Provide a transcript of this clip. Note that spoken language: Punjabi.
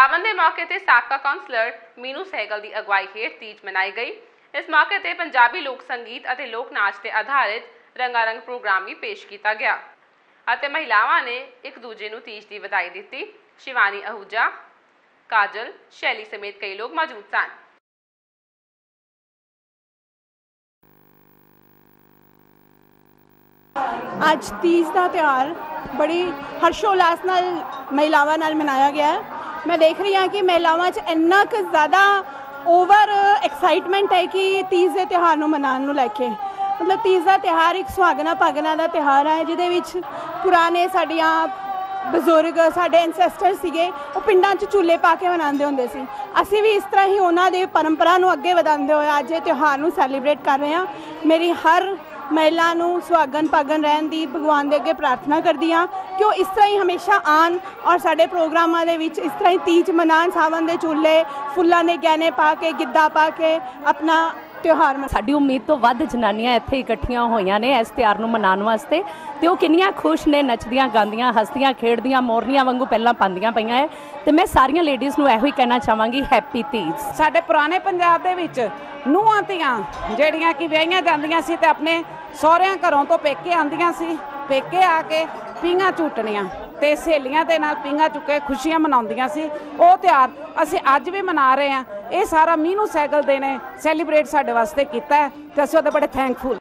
ਸਾਵਨ ਦੇ ਮੌਕੇ ਤੇ ਸਾਬਕਾ ਕਾਉਂਸਲਰ ਮੀਨੂ ਸਹਿਗਲ ਦੀ ਅਗਵਾਈ ਹੇਠ ਤੀਜ ਮਨਾਈ ਗਈ। ਇਸ ਮੌਕੇ ਤੇ ਪੰਜਾਬੀ ਲੋਕ ਸੰਗੀਤ ਅਤੇ ਲੋਕ ਨਾਚ ਤੇ ਆਧਾਰਿਤ ਰੰਗਾਰੰਗ ਪ੍ਰੋਗਰਾਮ ਵੀ ਪੇਸ਼ ਕੀਤਾ ਗਿਆ ਅਤੇ ਮਹਿਲਾਵਾਂ ਨੇ ਇੱਕ ਦੂਜੇ ਨੂੰ ਤੀਜ ਦੀ ਵਧਾਈ ਦਿੱਤੀ। ਸ਼ਿਵਾਨੀ ਅਹੂਜਾ, ਕਾਜਲ, ਸ਼ੈਲੀ ਸਮੇਤ ਕਈ ਲੋਕ ਮੌਜੂਦ ਸਨ। ਅੱਜ ਤੀਜ ਦਾ ਤਿਉਹਾਰ ਬੜੀ ਹਰਸ਼ੋਲਾਸ ਨਾਲ ਮਹਿਲਾਵਾਂ ਨਾਲ ਮਨਾਇਆ ਗਿਆ ਹੈ। ਮੈਂ ਦੇਖ ਰਹੀ ਹਾਂ ਕਿ ਮਹਿਲਾਵਾਂ 'ਚ ਇੰਨਾ ਕੁ ਜ਼ਿਆਦਾ ਓਵਰ ਐਕਸਾਈਟਮੈਂਟ ਹੈ ਕਿ ਤੀਜ ਦੇ ਤਿਉਹਾਰ ਨੂੰ ਮਨਾਉਣ ਨੂੰ ਲੈ ਕੇ। ਮਤਲਬ ਤੀਜ ਦਾ ਤਿਉਹਾਰ ਇੱਕ ਸੁਹਾਗਣਾ ਭਾਗਣਾ ਦਾ ਤਿਉਹਾਰ ਹੈ, ਜਿਹਦੇ ਵਿੱਚ ਪੁਰਾਣੇ ਸਾਡੀਆਂ ਬਜ਼ੁਰਗ, ਸਾਡੇ ਐਂਸੈਸਟਰ ਸੀਗੇ, ਉਹ ਪਿੰਡਾਂ 'ਚ ਝੂਲੇ ਪਾ ਕੇ ਮਨਾਉਂਦੇ ਹੁੰਦੇ ਸੀ। ਅਸੀਂ ਵੀ ਇਸ ਤਰ੍ਹਾਂ ਹੀ ਉਹਨਾਂ ਦੇ ਪਰੰਪਰਾ ਨੂੰ ਅੱਗੇ ਵਧਾਉਂਦੇ ਹੋਏ ਅੱਜ ਇਹ ਤਿਉਹਾਰ ਨੂੰ ਸੈਲੀਬ੍ਰੇਟ ਕਰ ਰਹੇ ਹਾਂ। ਮੇਰੀ ਹਰ ਮਹਿਲਾ ਨੂੰ ਸੁਹਾਗਨ ਪਾਗਨ ਰਹਿਣ ਦੀ ਭਗਵਾਨ ਦੇ ਅੱਗੇ ਪ੍ਰਾਰਥਨਾ ਕਰਦੀ ਹਾਂ ਕਿ ਉਹ ਇਸ ਤਰ੍ਹਾਂ ਹੀ ਹਮੇਸ਼ਾ ਆਣ ਔਰ ਸਾਡੇ ਪ੍ਰੋਗਰਾਮਾਂ ਦੇ ਵਿੱਚ ਇਸ ਤਰ੍ਹਾਂ ਹੀ ਤੀਜ ਮਨਾਉਣ, ਸਾਵਨ ਦੇ ਚੁੱਲ੍ਹੇ ਫੁੱਲਾਂ ਦੇ ਗਹਿਣੇ ਪਾ ਕੇ, ਗਿੱਧਾ ਪਾ ਕੇ, ਆਪਣਾ ਤਿਉਹਾਰ ਮਨਾ ਸਾਡੀ ਉਮੀਦ ਤੋਂ ਵੱਧ ਜਨਾਨੀਆਂ ਇੱਥੇ ਇਕੱਠੀਆਂ ਹੋਈਆਂ ਨੇ ਇਸ ਤਿਉਹਾਰ ਨੂੰ ਮਨਾਉਣ ਵਾਸਤੇ ਤੇ ਉਹ ਕਿੰਨੀਆਂ ਖੁਸ਼ ਨੇ, ਨੱਚਦੀਆਂ, ਗਾਉਂਦੀਆਂ, ਹੱਸਦੀਆਂ, ਖੇਡਦੀਆਂ, ਮੋਰਨੀਆਂ ਵਾਂਗੂ ਪਹਿਲਾਂ ਪਾਉਂਦੀਆਂ ਪਈਆਂ ਹੈ ਤੇ ਮੈਂ ਸਾਰੀਆਂ ਲੇਡੀਜ਼ ਨੂੰ ਇਹੋ ਹੀ ਕਹਿਣਾ ਚਾਹਾਂਗੀ ਹੈਪੀ ਤੀਜ ਸਾਡੇ ਪੁਰਾਣੇ ਪੰਜਾਬ ਦੇ ਵਿੱਚ ਨੂੰਹਾਂ ਧੀਆਂ ਜਿਹੜੀਆਂ ਕਿ ਵਿਆਹੀਆਂ ਜਾਂਦੀਆਂ ਸੀ ਤੇ ਆਪਣੇ ਸਹੁਰਿਆਂ ਘਰੋਂ ਤੋਂ ਪੇਕੇ ਆਉਂਦੀਆਂ ਸੀ, ਪੇਕੇ ਆ ਕੇ ਪੀਂਘਾਂ ਝੂਟਣੀਆਂ। ਤੇ ਸਹੇਲੀਆਂ ਦੇ ਨਾਲ ਪੀਂਘਾਂ ਚੁੱਕੇ ਖੁਸ਼ੀਆਂ ਮਨਾਉਂਦੀਆਂ ਸੀ। ਉਹ ਤਿਉਹਾਰ ਅਸੀਂ ਅੱਜ ਵੀ ਮਨਾ ਰਹੇ ਹਾਂ। ਇਹ ਸਾਰਾ ਮੀਨੂ ਸਾਈਕਲ ਦੇ ਨੇ ਸੈਲੀਬ੍ਰੇਟ ਸਾਡੇ ਵਾਸਤੇ ਕੀਤਾ ਹੈ। ਤੇ ਅਸੀਂ ਉਹਦੇ ਬੜੇ ਥੈਂਕਫੁਲ